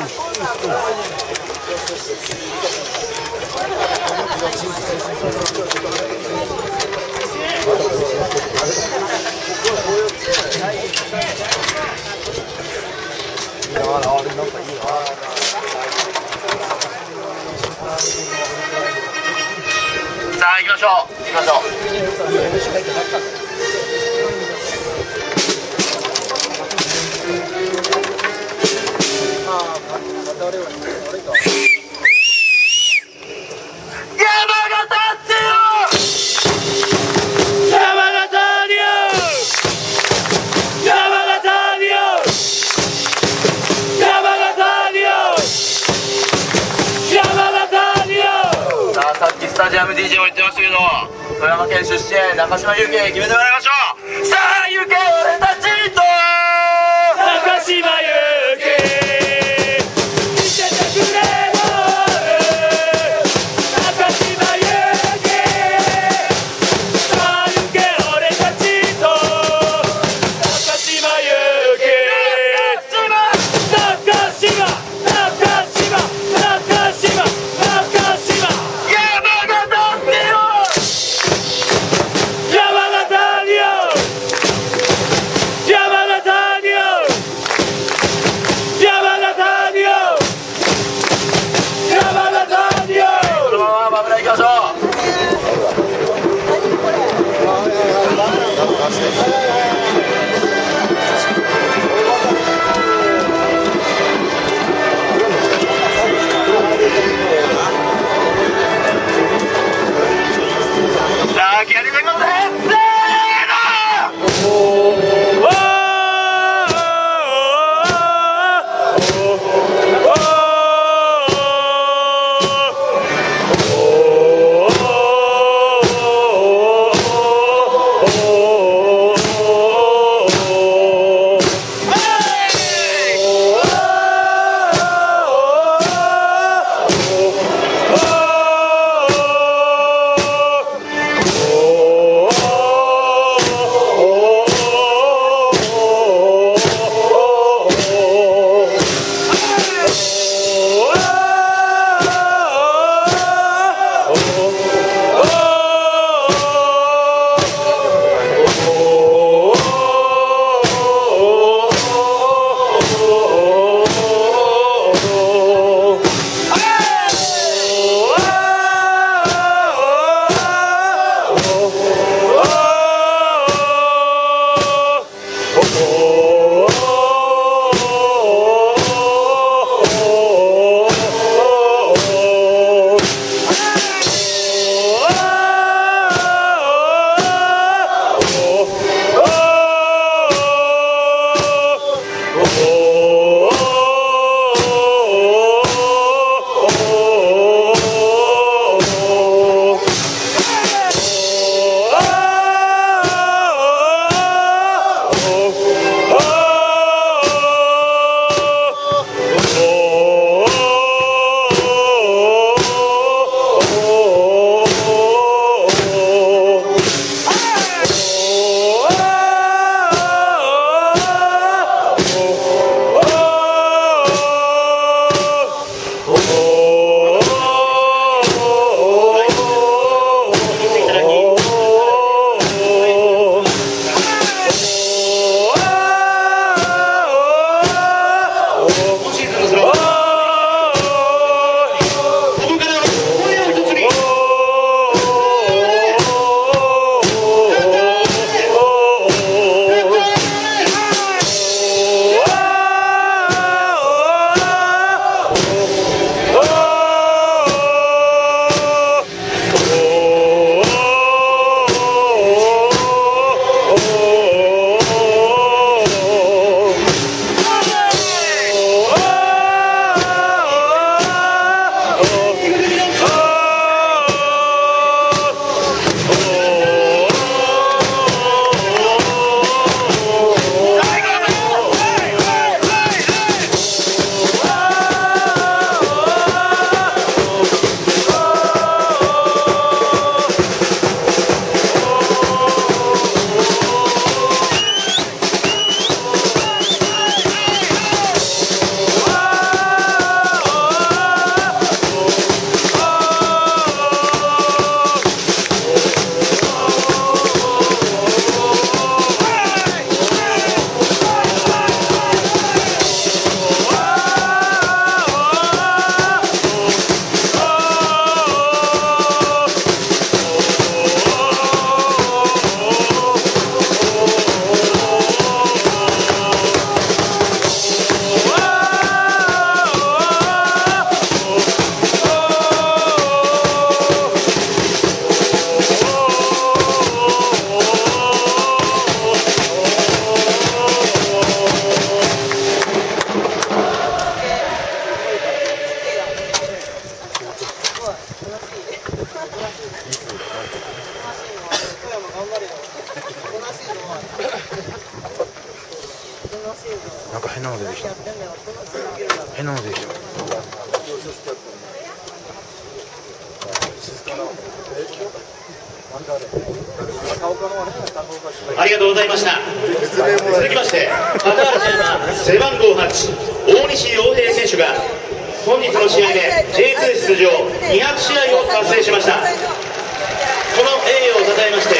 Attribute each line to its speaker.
Speaker 1: さあ行きましょう。行きましょう。さあさっきスタジアム DJ も言ってましたけど富山県出身中島祐希決めてもらいましょう。さあ祐希俺た
Speaker 2: なんか変なの出てきた。変なの出てきた。
Speaker 3: ありがとうございました。続きまして高原さん背番号8大西洋平選手が本日の試合で J2 出場200試合を達成しました。この栄誉をたたえまして